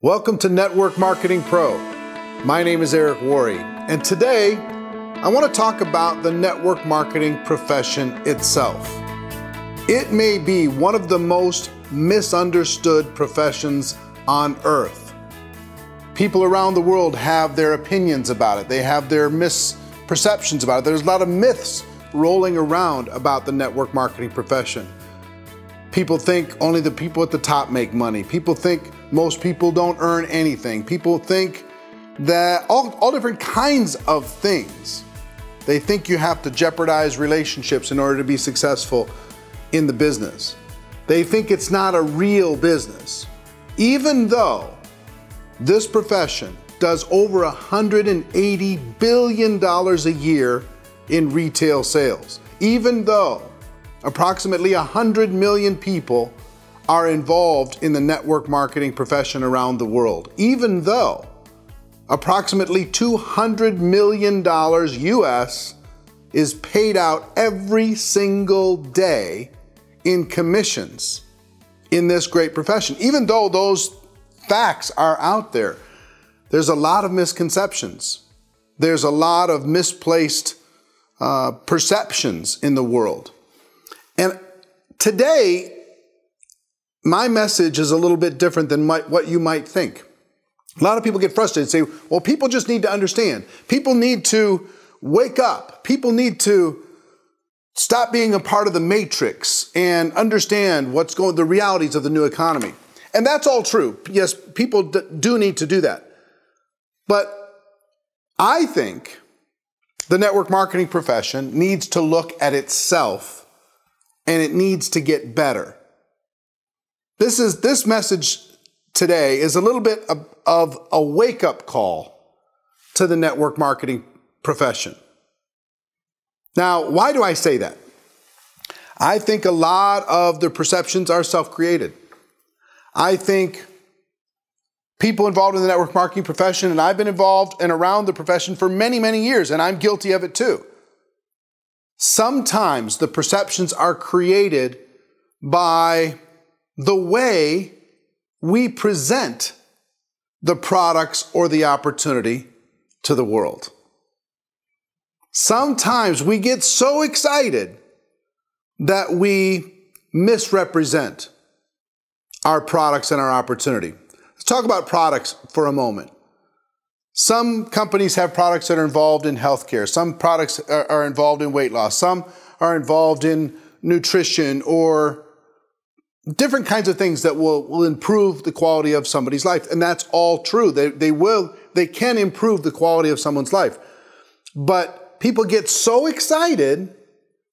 Welcome to Network Marketing Pro. My name is Eric Worre, and today I want to talk about the network marketing profession itself. It may be one of the most misunderstood professions on earth. People around the world have their opinions about it, they have their misperceptions about it. There's a lot of myths rolling around about the network marketing profession. People think only the people at the top make money. People think most people don't earn anything. People think that all, all different kinds of things. They think you have to jeopardize relationships in order to be successful in the business. They think it's not a real business. Even though this profession does over $180 billion a year in retail sales. Even though approximately 100 million people are involved in the network marketing profession around the world, even though approximately $200 million US is paid out every single day in commissions in this great profession. Even though those facts are out there, there's a lot of misconceptions. There's a lot of misplaced uh, perceptions in the world. And today, my message is a little bit different than what you might think. A lot of people get frustrated and say, well, people just need to understand. People need to wake up. People need to stop being a part of the matrix and understand what's going the realities of the new economy. And that's all true. Yes, people do need to do that. But I think the network marketing profession needs to look at itself and it needs to get better. This is this message today is a little bit of, of a wake-up call to the network marketing profession. Now, why do I say that? I think a lot of the perceptions are self-created. I think people involved in the network marketing profession, and I've been involved and around the profession for many, many years, and I'm guilty of it too. Sometimes the perceptions are created by the way we present the products or the opportunity to the world. Sometimes we get so excited that we misrepresent our products and our opportunity. Let's talk about products for a moment. Some companies have products that are involved in healthcare. Some products are, involved in weight loss. Some are involved in nutrition or different kinds of things that will, will improve the quality of somebody's life. And that's all true. They, they will, they can improve the quality of someone's life. But people get so excited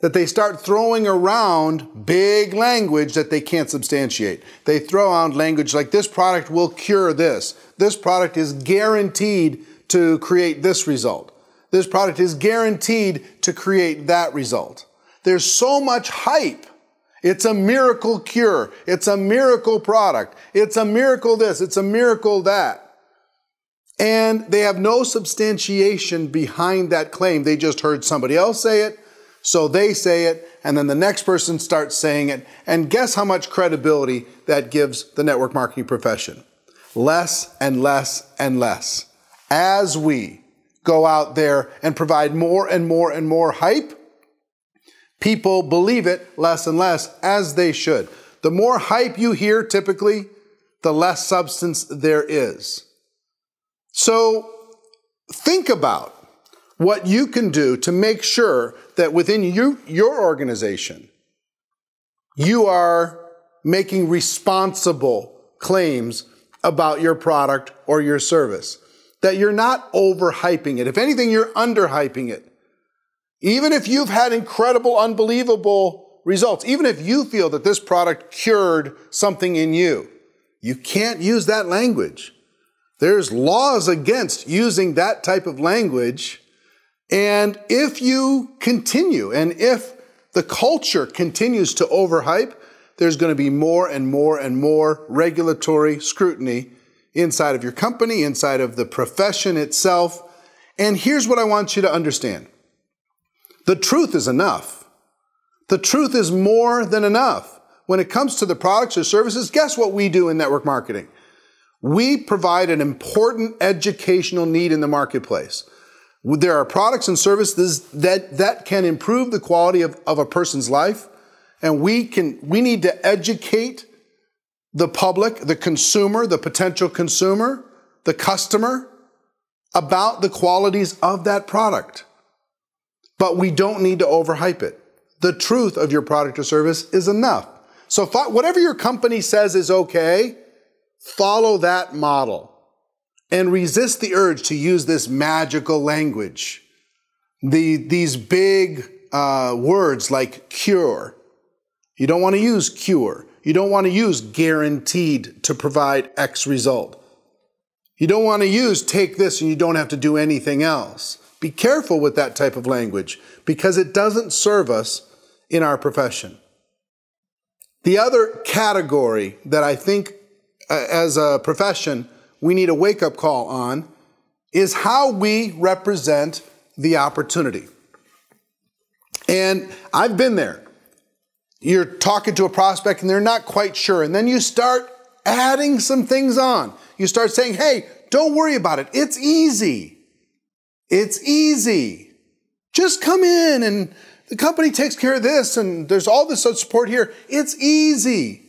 that they start throwing around big language that they can't substantiate. They throw around language like this product will cure this. This product is guaranteed to create this result. This product is guaranteed to create that result. There's so much hype. It's a miracle cure. It's a miracle product. It's a miracle this. It's a miracle that. And they have no substantiation behind that claim. They just heard somebody else say it so they say it, and then the next person starts saying it. And guess how much credibility that gives the network marketing profession? Less and less and less. As we go out there and provide more and more and more hype, people believe it less and less, as they should. The more hype you hear, typically, the less substance there is. So think about what you can do to make sure that within you, your organization, you are making responsible claims about your product or your service. That you're not overhyping it. If anything, you're underhyping it. Even if you've had incredible, unbelievable results, even if you feel that this product cured something in you, you can't use that language. There's laws against using that type of language and if you continue and if the culture continues to overhype, there's going to be more and more and more regulatory scrutiny inside of your company, inside of the profession itself. And here's what I want you to understand. The truth is enough. The truth is more than enough. When it comes to the products or services, guess what we do in network marketing? We provide an important educational need in the marketplace. There are products and services that, that can improve the quality of, of a person's life. And we can, we need to educate the public, the consumer, the potential consumer, the customer about the qualities of that product. But we don't need to overhype it. The truth of your product or service is enough. So whatever your company says is okay, follow that model and resist the urge to use this magical language. The, these big uh, words like cure. You don't want to use cure. You don't want to use guaranteed to provide X result. You don't want to use take this and you don't have to do anything else. Be careful with that type of language because it doesn't serve us in our profession. The other category that I think uh, as a profession we need a wake up call on is how we represent the opportunity. And I've been there. You're talking to a prospect and they're not quite sure. And then you start adding some things on. You start saying, hey, don't worry about it. It's easy. It's easy. Just come in and the company takes care of this and there's all this support here. It's easy.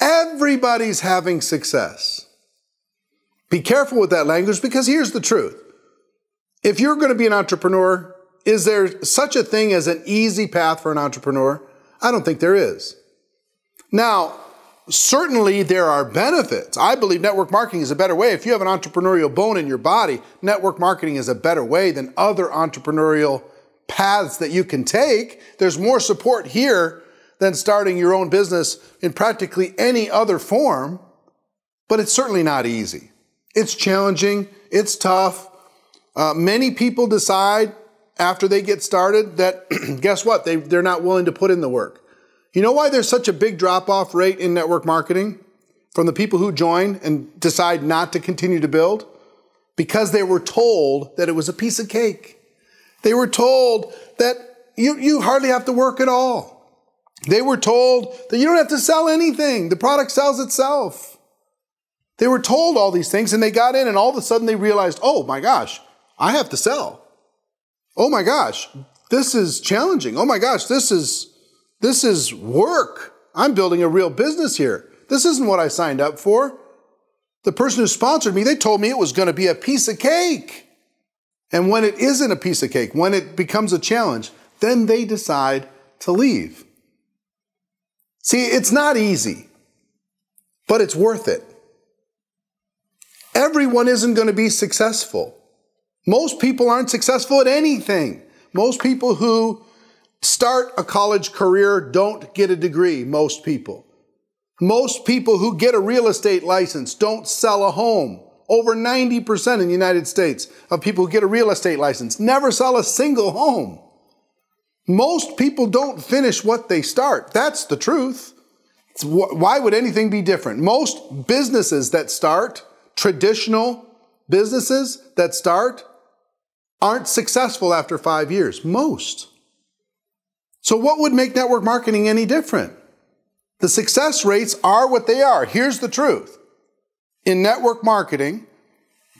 Everybody's having success. Be careful with that language because here's the truth. If you're going to be an entrepreneur, is there such a thing as an easy path for an entrepreneur? I don't think there is. Now, certainly there are benefits. I believe network marketing is a better way. If you have an entrepreneurial bone in your body, network marketing is a better way than other entrepreneurial paths that you can take. There's more support here than starting your own business in practically any other form, but it's certainly not easy. It's challenging, it's tough. Uh, many people decide after they get started that, guess what, they, they're not willing to put in the work. You know why there's such a big drop off rate in network marketing from the people who join and decide not to continue to build? Because they were told that it was a piece of cake. They were told that you, you hardly have to work at all. They were told that you don't have to sell anything. The product sells itself. They were told all these things and they got in and all of a sudden they realized, oh my gosh, I have to sell. Oh my gosh, this is challenging. Oh my gosh, this is, this is work. I'm building a real business here. This isn't what I signed up for. The person who sponsored me, they told me it was going to be a piece of cake. And when it isn't a piece of cake, when it becomes a challenge, then they decide to leave. See, it's not easy, but it's worth it. Everyone isn't going to be successful. Most people aren't successful at anything. Most people who start a college career don't get a degree, most people. Most people who get a real estate license don't sell a home. Over 90% in the United States of people who get a real estate license never sell a single home. Most people don't finish what they start. That's the truth. Why would anything be different? Most businesses that start traditional businesses that start aren't successful after five years. Most. So, what would make network marketing any different? The success rates are what they are. Here's the truth in network marketing,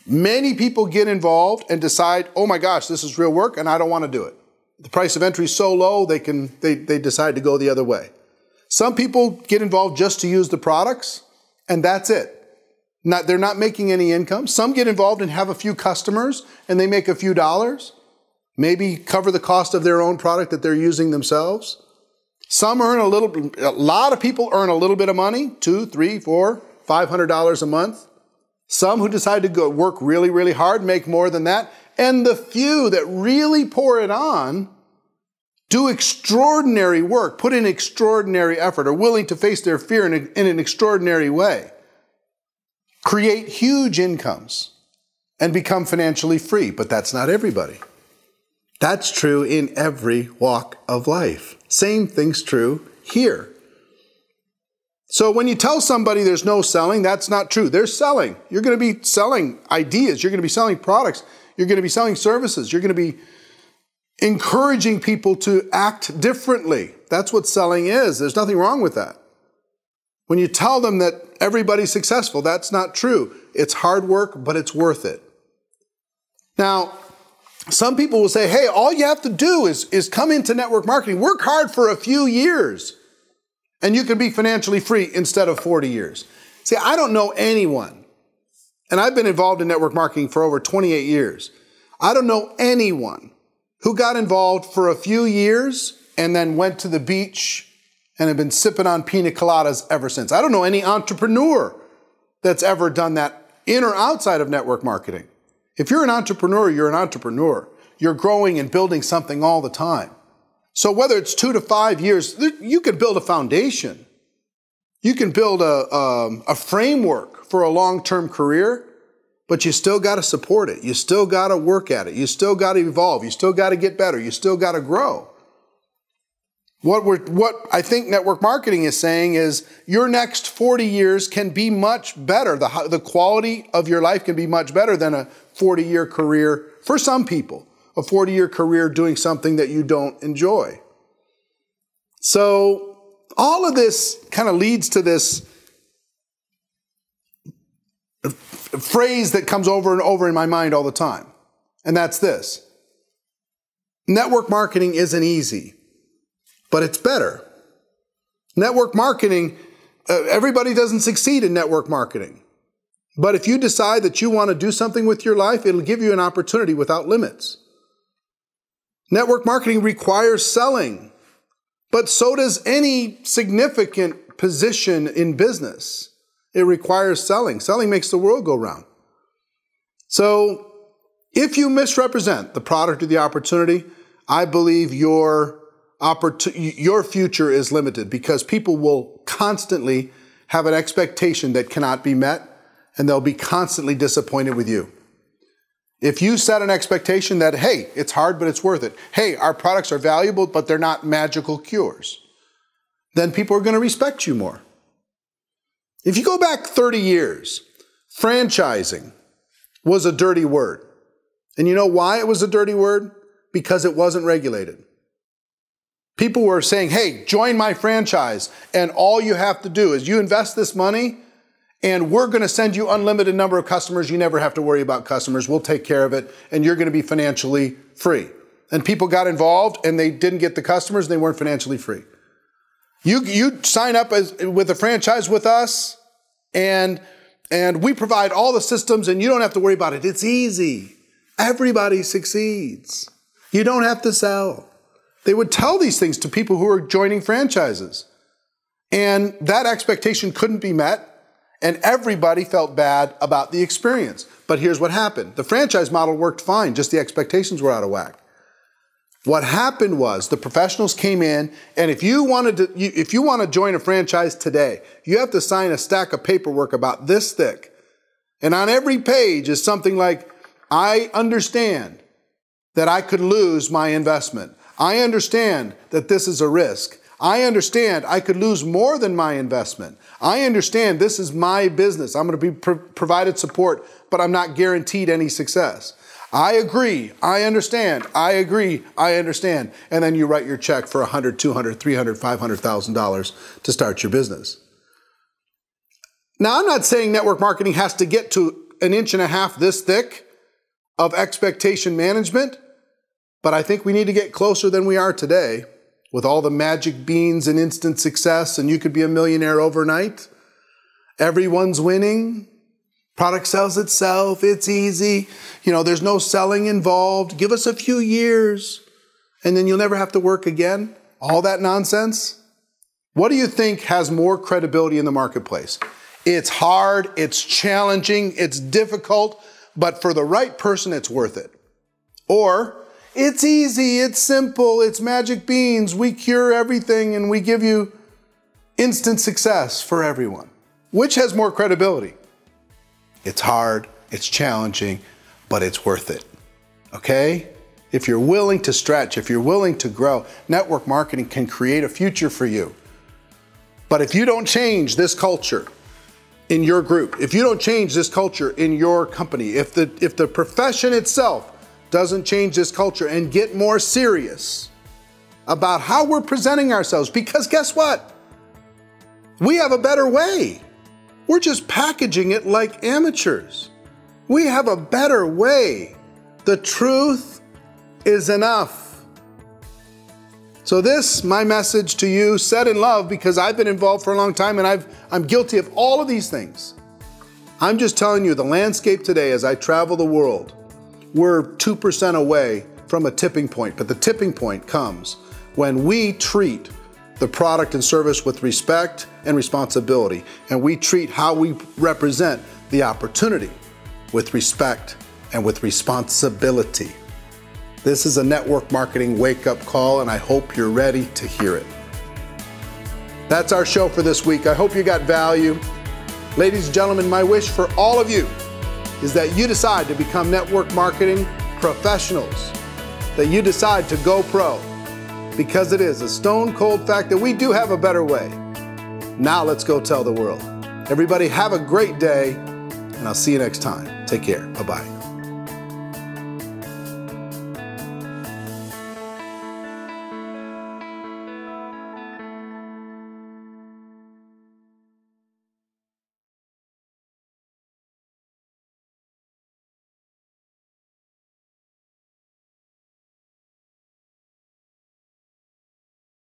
many people get involved and decide, oh my gosh, this is real work and I don't want to do it. The price of entry is so low, they, can, they, they decide to go the other way. Some people get involved just to use the products, and that's it. Not, they're not making any income. Some get involved and have a few customers and they make a few dollars, maybe cover the cost of their own product that they're using themselves. Some earn a little, a lot of people earn a little bit of money, two, three, four, five hundred dollars a month. Some who decide to go work really, really hard make more than that. And the few that really pour it on do extraordinary work, put in extraordinary effort, are willing to face their fear in, a, in an extraordinary way create huge incomes and become financially free, but that's not everybody. That's true in every walk of life. Same thing's true here. So when you tell somebody there's no selling, that's not true. They're selling. You're going to be selling ideas. You're going to be selling products. You're going to be selling services. You're going to be encouraging people to act differently. That's what selling is. There's nothing wrong with that. When you tell them that everybody's successful, that's not true. it's hard work, but it's worth it. Now, some people will say, hey, all you have to do is, is come into network marketing, work hard for a few years, and you can be financially free instead of 40 years. See, I don't know anyone, and I've been involved in network marketing for over 28 years. I don't know anyone who got involved for a few years and then went to the beach and have been sipping on pina coladas ever since. I don't know any entrepreneur that's ever done that in or outside of network marketing. If you're an entrepreneur, you're an entrepreneur. You're growing and building something all the time. So whether it's two to five years, you can build a foundation. You can build a, um, a framework for a long-term career, but you still got to support it. You still got to work at it. You still got to evolve. You still got to get better. You still got to grow. What, we're, what I think network marketing is saying is your next 40 years can be much better. The, the quality of your life can be much better than a 40 year career for some people, a 40 year career doing something that you don't enjoy. So, all of this kind of leads to this phrase that comes over and over in my mind all the time. And that's this network marketing isn't easy but it's better. Network marketing, uh, everybody doesn't succeed in network marketing. But if you decide that you want to do something with your life, it'll give you an opportunity without limits. Network marketing requires selling, but so does any significant position in business. It requires selling. Selling makes the world go round. So, if you misrepresent the product or the opportunity, I believe you're your future is limited because people will constantly have an expectation that cannot be met and they'll be constantly disappointed with you. If you set an expectation that, hey, it's hard, but it's worth it. Hey, our products are valuable, but they're not magical cures. Then people are going to respect you more. If you go back 30 years, franchising was a dirty word. And you know why it was a dirty word? Because it wasn't regulated. People were saying, hey, join my franchise. And all you have to do is you invest this money and we're going to send you unlimited number of customers. You never have to worry about customers. We'll take care of it and you're going to be financially free. And people got involved and they didn't get the customers. And they weren't financially free. You, you sign up as, with a franchise with us and, and we provide all the systems and you don't have to worry about it. It's easy. Everybody succeeds. You don't have to sell. They would tell these things to people who were joining franchises. And that expectation couldn't be met, and everybody felt bad about the experience. But here's what happened the franchise model worked fine, just the expectations were out of whack. What happened was the professionals came in, and if you wanted to, if you want to join a franchise today, you have to sign a stack of paperwork about this thick. And on every page is something like, I understand that I could lose my investment. I understand that this is a risk. I understand I could lose more than my investment. I understand this is my business. I'm going to be pro- provided support, but I'm not guaranteed any success. I agree. I understand. I agree. I understand. And then you write your check for 100, 200, 300, 500,000 dollars to start your business. Now, I'm not saying network marketing has to get to an inch and a half this thick of expectation management. But I think we need to get closer than we are today with all the magic beans and instant success, and you could be a millionaire overnight. Everyone's winning. Product sells itself. It's easy. You know, there's no selling involved. Give us a few years and then you'll never have to work again. All that nonsense. What do you think has more credibility in the marketplace? It's hard, it's challenging, it's difficult, but for the right person, it's worth it. Or it's easy, it's simple, it's magic beans. We cure everything and we give you instant success for everyone. Which has more credibility? It's hard, it's challenging, but it's worth it. Okay? If you're willing to stretch, if you're willing to grow, network marketing can create a future for you. But if you don't change this culture in your group, if you don't change this culture in your company, if the if the profession itself doesn't change this culture and get more serious about how we're presenting ourselves. Because guess what? We have a better way. we're just packaging it like amateurs. We have a better way. The truth is enough. So, this, my message to you, said in love because I've been involved for a long time and I've, I'm guilty of all of these things. I'm just telling you the landscape today as I travel the world, we're 2% away from a tipping point, but the tipping point comes when we treat the product and service with respect and responsibility. And we treat how we represent the opportunity with respect and with responsibility. This is a network marketing wake up call, and I hope you're ready to hear it. That's our show for this week. I hope you got value. Ladies and gentlemen, my wish for all of you is that you decide to become network marketing professionals, that you decide to go pro because it is a stone cold fact that we do have a better way. Now let's go tell the world. Everybody have a great day, and I'll see you next time. Take care. Bye bye.